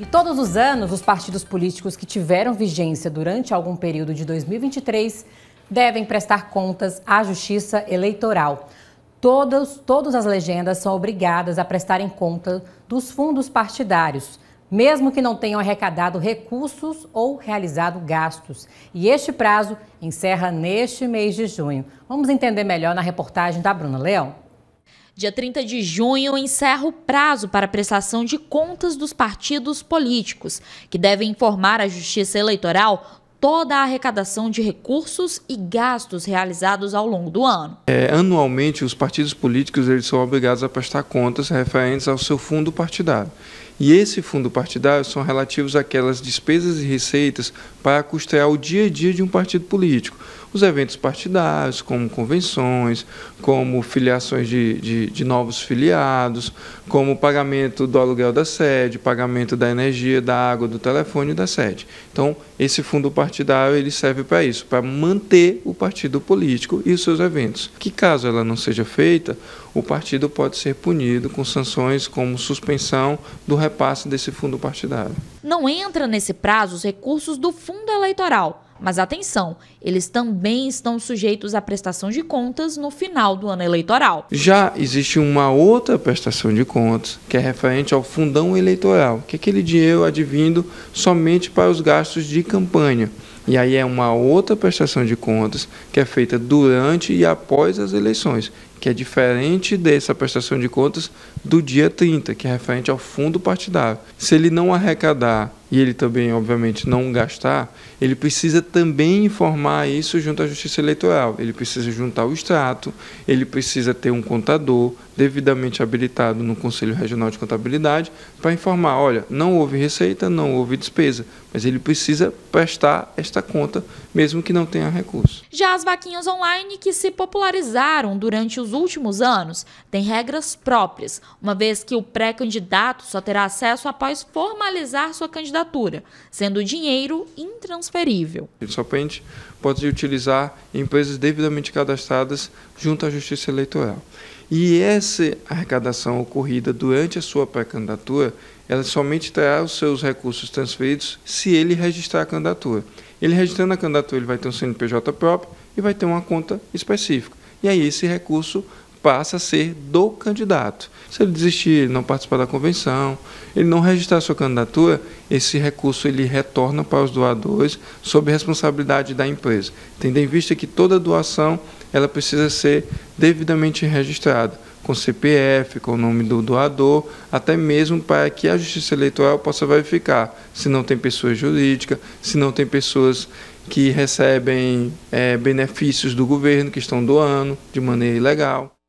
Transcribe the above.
E todos os anos, os partidos políticos que tiveram vigência durante algum período de 2023 devem prestar contas à Justiça Eleitoral. Todas, todas as legendas são obrigadas a prestarem conta dos fundos partidários, mesmo que não tenham arrecadado recursos ou realizado gastos. E este prazo encerra neste mês de junho. Vamos entender melhor na reportagem da Bruna Leão. Dia 30 de junho encerra o prazo para prestação de contas dos partidos políticos, que devem informar à Justiça Eleitoral toda a arrecadação de recursos e gastos realizados ao longo do ano. É, anualmente, os partidos políticos eles são obrigados a prestar contas referentes ao seu fundo partidário. E esse fundo partidário são relativos àquelas despesas e receitas para custear o dia a dia de um partido político. Os eventos partidários, como convenções, como filiações de, de, de novos filiados, como pagamento do aluguel da sede, pagamento da energia, da água, do telefone e da sede. Então, esse fundo partidário ele serve para isso, para manter o partido político e os seus eventos. Que caso ela não seja feita, o partido pode ser punido com sanções como suspensão do repasse desse fundo partidário. Não entra nesse prazo os recursos do fundo eleitoral. Mas atenção, eles também estão sujeitos à prestação de contas no final do ano eleitoral. Já existe uma outra prestação de contas, que é referente ao fundão eleitoral, que é aquele dinheiro advindo somente para os gastos de campanha. E aí é uma outra prestação de contas que é feita durante e após as eleições, que é diferente dessa prestação de contas do dia 30, que é referente ao fundo partidário. Se ele não arrecadar e ele também, obviamente, não gastar, ele precisa também informar isso junto à Justiça Eleitoral. Ele precisa juntar o extrato, ele precisa ter um contador devidamente habilitado no Conselho Regional de Contabilidade para informar: olha, não houve receita, não houve despesa, mas ele precisa prestar esta conta, mesmo que não tenha recurso. Já as vaquinhas online que se popularizaram durante os últimos anos têm regras próprias, uma vez que o pré-candidato só terá acesso após formalizar sua candidatura sendo o dinheiro intransferível. Ele somente pode utilizar empresas devidamente cadastradas junto à Justiça Eleitoral. E essa arrecadação ocorrida durante a sua pré-candidatura, ela somente terá os seus recursos transferidos se ele registrar a candidatura. Ele registrando a candidatura, ele vai ter um CNPJ próprio e vai ter uma conta específica. E aí esse recurso passa a ser do candidato. Se ele desistir, não participar da convenção, ele não registrar sua candidatura, esse recurso ele retorna para os doadores sob responsabilidade da empresa. Tendo em vista que toda doação ela precisa ser devidamente registrada com CPF, com o nome do doador, até mesmo para que a Justiça Eleitoral possa verificar se não tem pessoa jurídica, se não tem pessoas que recebem é, benefícios do governo que estão doando de maneira ilegal.